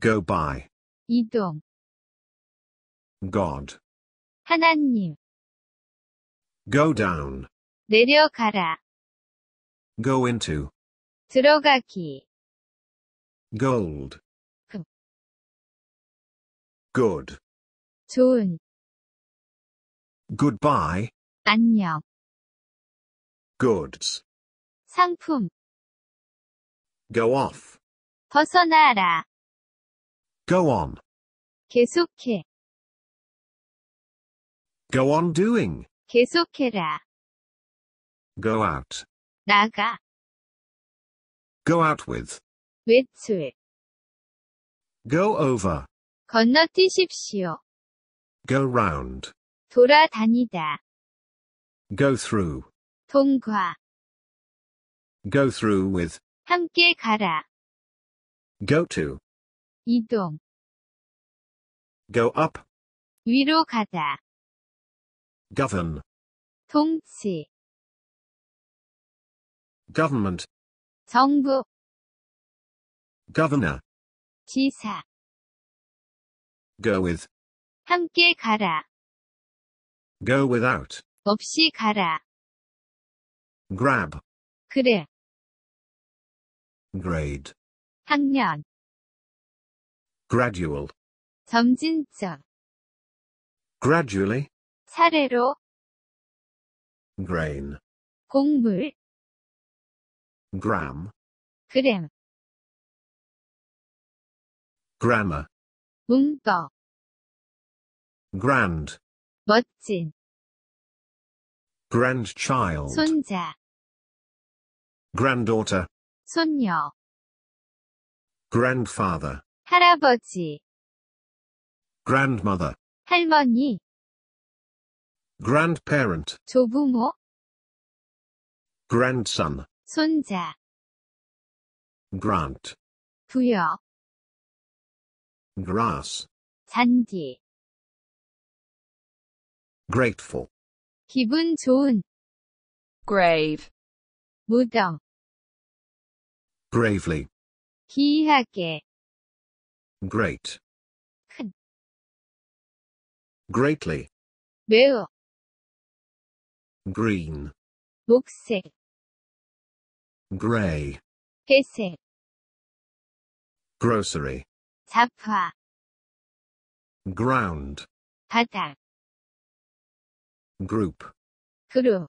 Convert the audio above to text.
Go by. 이동, God. 하나님, Go down. 내려가라, Go into. 들어가기, Gold. 금. Good. 좋은, Goodbye. 안녕, Goods. 상품, Go off. 벗어나라, Go on. 계속해, Go on doing. 계속해라, Go out. 나가, Go out with. 외출, Go over. 건너뛰십시오, Go round. 돌아다니다, Go through. 통과, Go through with. 함께 가라, Go to. 이동, Go up. 위로 가다, Govern. 통치, Government. 정부, Governor. 지사, Go with. 함께 가라, Go without. 없이 가라, Grab. 그래, Grade. 학년, Gradual. 점진적, Gradually. 사례로, Grain. 곡물, Gram. 그램, Grammar. 문법, Grand. 멋진, Grandchild. 손자, Granddaughter. 손녀, Grandfather. 할아버지, Grandmother. 할머니, Grandparent. 조부모, Grandson. 손자, Grant. 부여, Grass. 잔디, Grateful. 기분 좋은, grave, 무덤, Gravely. 기이하게, Great. 큰, Greatly. 매우, Green. 녹색, Grey. 회색, Grocery. 잡화, Ground. 바닥, Group. 그룹,